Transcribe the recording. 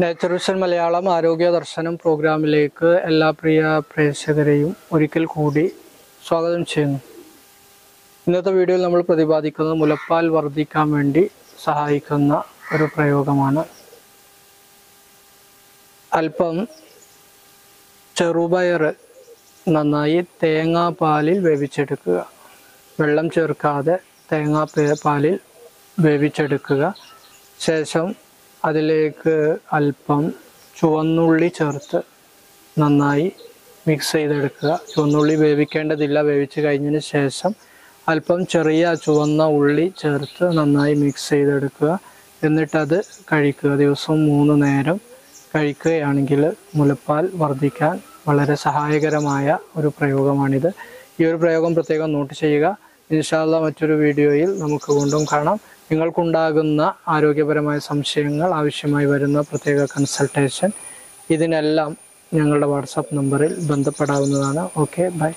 Nature Malayalam ആരോഗ്യ ദർശനം പ്രോഗ്രാമിലേക്ക് എല്ലാ പ്രിയ പ്രേക്ഷകരെയും ഒരിക്കൽ കൂടി സ്വാഗതം ചെയ്യുന്നു. ഇന്നത്തെ വീഡിയോയിൽ നമ്മൾ പ്രതിപാദിക്കുന്നത് മുലപ്പാൽ വർദ്ധിക്കാൻ വേണ്ടി സഹായിക്കുന്ന ഒരു പ്രയോഗമാണ്. അല്പം ചെറുപയർ നന്നായി തേങ്ങാപ്പാലിൽ വേവിച്ചെടുക്കുക. വെള്ളം ചേർക്കാതെ തേങ്ങാ പാലിൽ വേവിച്ചെടുക്കുക. ശേഷം അതിലേക്ക് അല്പം ചുവന്നുള്ളി ചേർത്ത് നന്നായി മിക്സ് ചെയ്തെടുക്കുക. ചുവന്നുള്ളി വേവിക്കേണ്ടതില്ല. വേവിച്ച് കഴിഞ്ഞതിന് ശേഷം അല്പം ചെറിയ ചുവന്ന ഉള്ളി ചേർത്ത് നന്നായി മിക്സ് ചെയ്തെടുക്കുക. എന്നിട്ടത് കഴിക്കുക. ദിവസം മൂന്ന് നേരം കഴിക്കുകയാണെങ്കിൽ മുലപ്പാൽ വർദ്ധിക്കാൻ വളരെ സഹായകരമായ ഒരു പ്രയോഗമാണിത്. ഈ ഒരു പ്രയോഗം പ്രത്യേകം നോട്ട് ചെയ്യുക. ഇൻഷാല്ല മറ്റൊരു വീഡിയോയിൽ നമുക്ക് വീണ്ടും കാണാം. നിങ്ങൾക്കുണ്ടാകുന്ന ആരോഗ്യപരമായ സംശയങ്ങൾ ആവശ്യമായി വരുന്ന പ്രത്യേക കൺസൾട്ടേഷൻ ഇതിനെല്ലാം ഞങ്ങളുടെ വാട്സാപ്പ് നമ്പറിൽ ബന്ധപ്പെടാവുന്നതാണ്. Okay bye